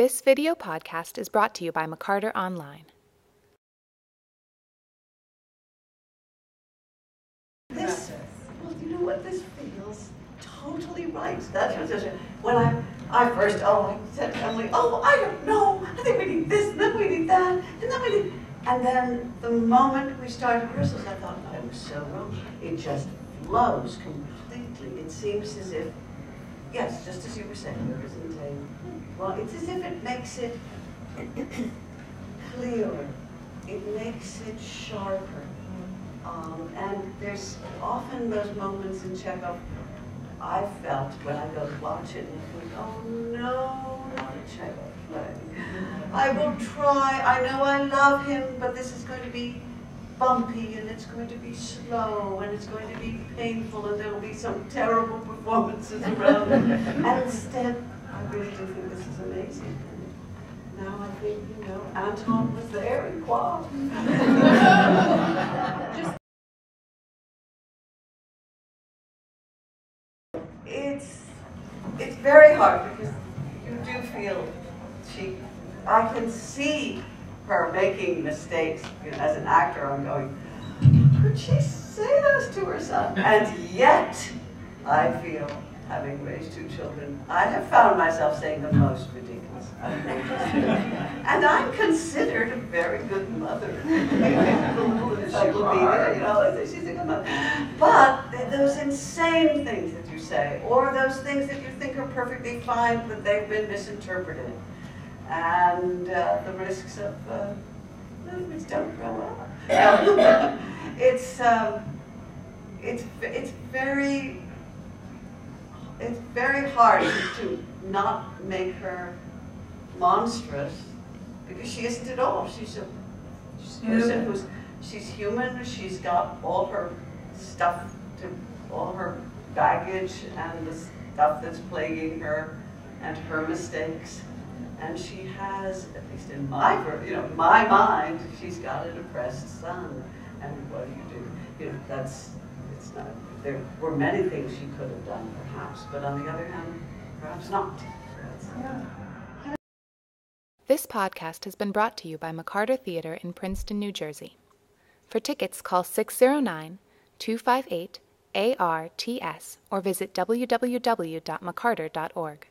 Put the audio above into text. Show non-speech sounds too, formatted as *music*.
This video podcast is brought to you by McCarter Online. This, well, you know what, this feels totally right. That's what. When I, I first, oh, I said to Emily, oh, I don't know, I think we need this, and then we need that, and then we need, and then the moment we started rehearsals, I thought, I was so wrong. It just flows completely. It seems as if, yes, just as you were saying, there isn't a, well, it's as if it makes it clearer. It makes it sharper. Um, and there's often those moments in Chekhov I felt when I go to watch it and think, oh no, not a Chekhov play. I will try, I know I love him, but this is going to be bumpy and it's going to be slow and it's going to be painful and there will be some terrible performances around it. *laughs* And instead, I really do think this is amazing. And now I think, you know, Anton was there in quad. *laughs* *laughs* it's it's very hard because you do feel she I can see her making mistakes you know, as an actor I'm going could she say those to her son and yet I feel having raised two children I have found myself saying the most ridiculous and I'm considered a very good mother. *laughs* Encyclopedia you know she's a good mother. But those insane things that you say, or those things that you think are perfectly fine, but they've been misinterpreted. And uh, the risks of uh, movies don't grow up. *laughs* it's, um, it's, it's very, it's very hard to not make her monstrous because she isn't at all. She's a, she's a person who's, she's human, she's got all her stuff to all her baggage and the stuff that's plaguing her and her mistakes. And she has, at least in my, you know, my mind, she's got a depressed son. And what do you do? You know, that's, it's not, there were many things she could have done perhaps, but on the other hand, perhaps not. Yeah. This podcast has been brought to you by McCarter Theater in Princeton, New Jersey. For tickets, call 609 258 ARTS or visit www.mccarter.org.